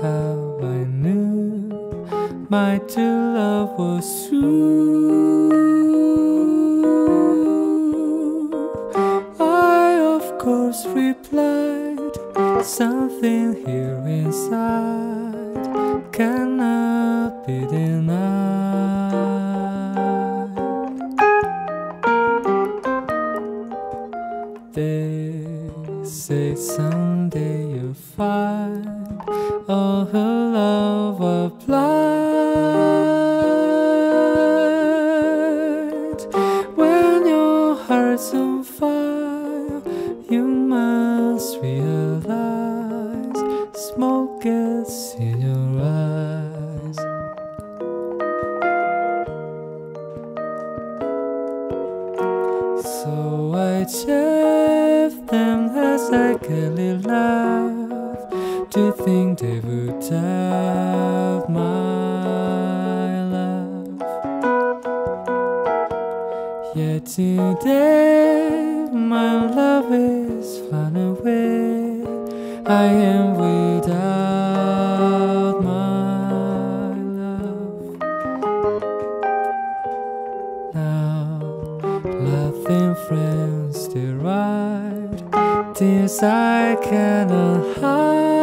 How I knew my true love was true. I, of course, replied, Something here inside cannot be denied. They say someday you'll find all her love was blind. When your heart's on fire, you must realize smoke gets in your eyes. So I as I gayly laugh to think they would doubt my love. Yet today my love is far away. I am without my love. Now, laughing friends deride tears I cannot hide.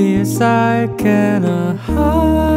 Yes, I cannot hide uh-huh.